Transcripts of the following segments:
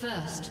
First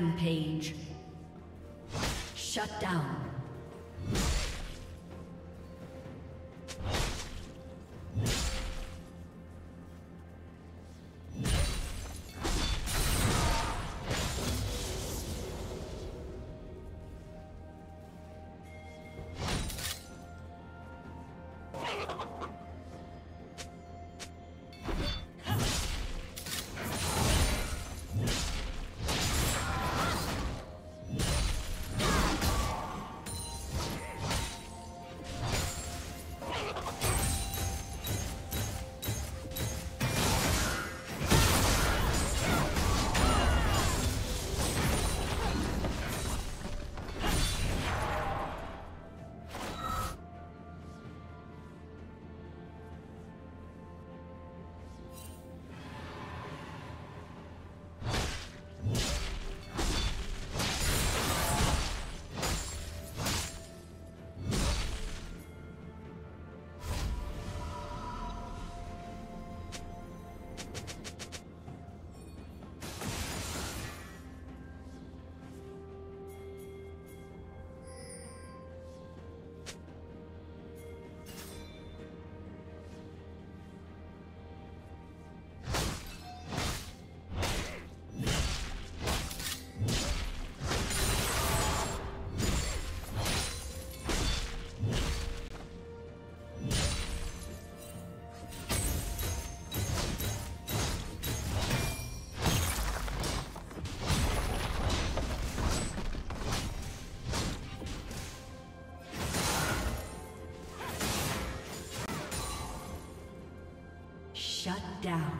Rampage. Shut down. Down.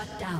Shut down.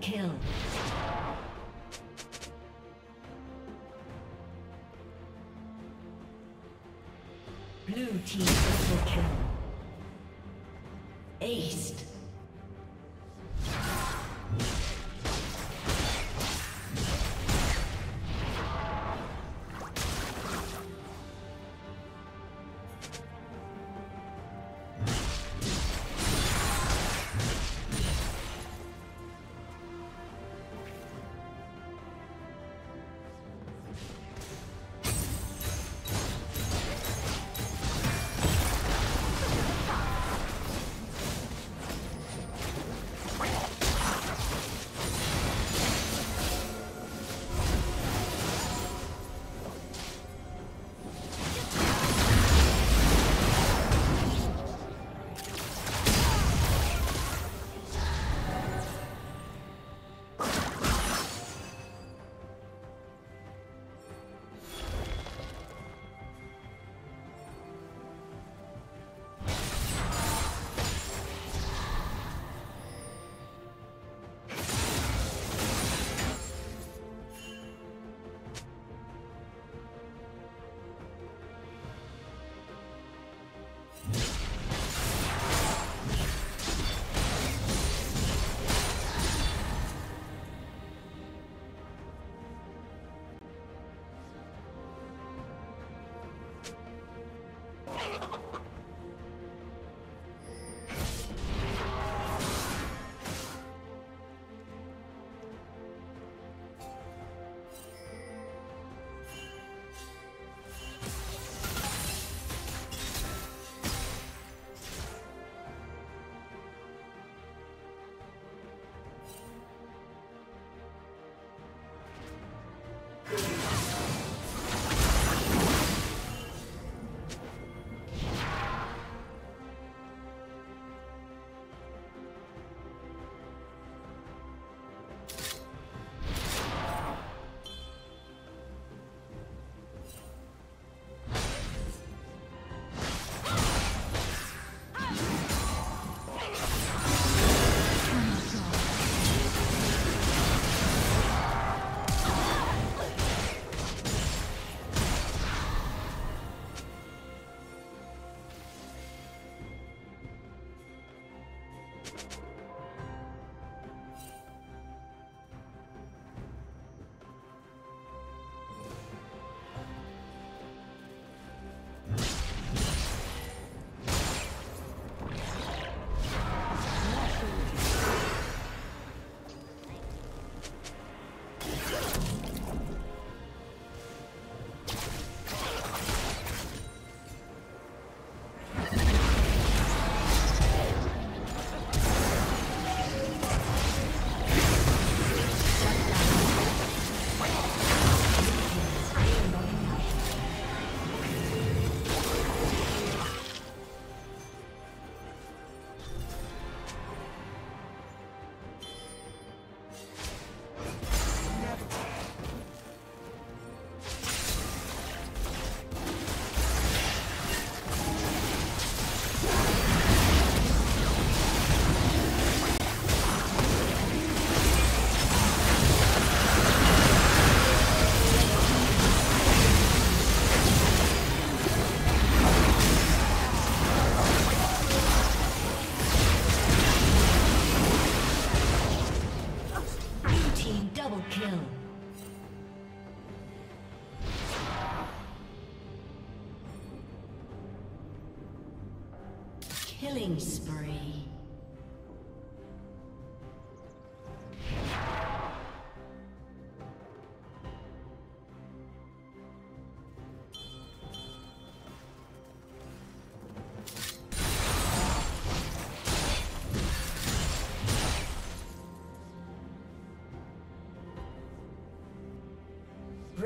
Kill. Blue team double kill. Aced.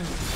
Shut down.